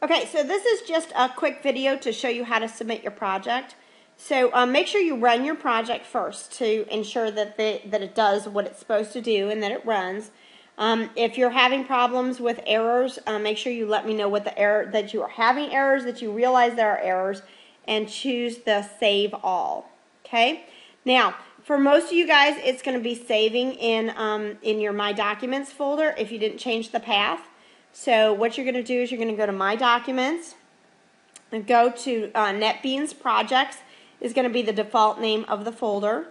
Okay, so this is just a quick video to show you how to submit your project. So um, make sure you run your project first to ensure that, the, that it does what it's supposed to do and that it runs. Um, if you're having problems with errors, uh, make sure you let me know what the error that you are having errors, that you realize there are errors, and choose the save all. Okay. Now, for most of you guys, it's going to be saving in um, in your My Documents folder if you didn't change the path. So what you're going to do is you're going to go to My Documents and go to uh, NetBeans Projects is going to be the default name of the folder.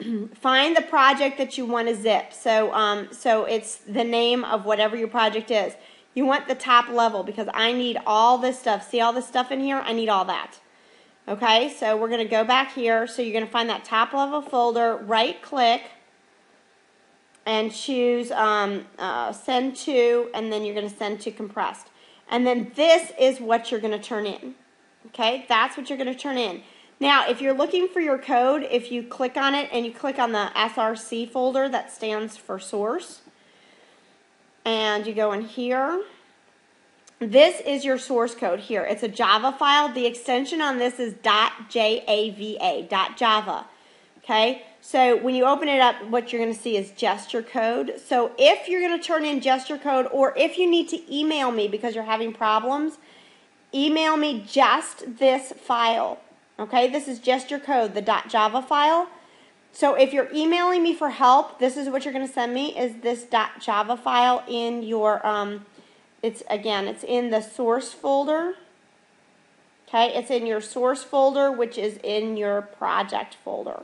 Find the project that you want to zip. So, um, so it's the name of whatever your project is. You want the top level because I need all this stuff. See all this stuff in here? I need all that. Okay, so we're going to go back here. So you're going to find that top level folder, right click, and choose um, uh, send to, and then you're going to send to compressed. And then this is what you're going to turn in. Okay, that's what you're going to turn in. Now, if you're looking for your code, if you click on it and you click on the SRC folder that stands for source, and you go in here, this is your source code here. It's a Java file. The extension on this is .java, .java. Okay, so when you open it up, what you're going to see is gesture code. So if you're going to turn in gesture code, or if you need to email me because you're having problems, email me just this file. Okay, this is gesture code, the .java file. So if you're emailing me for help, this is what you're going to send me is this .java file in your, um, it's again, it's in the source folder. Okay, it's in your source folder, which is in your project folder.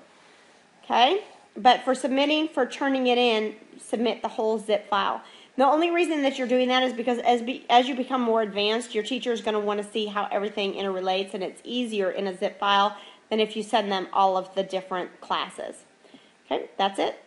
Okay? But for submitting, for turning it in, submit the whole zip file. The only reason that you're doing that is because as, be, as you become more advanced, your teacher is going to want to see how everything interrelates, and it's easier in a zip file than if you send them all of the different classes. Okay, that's it.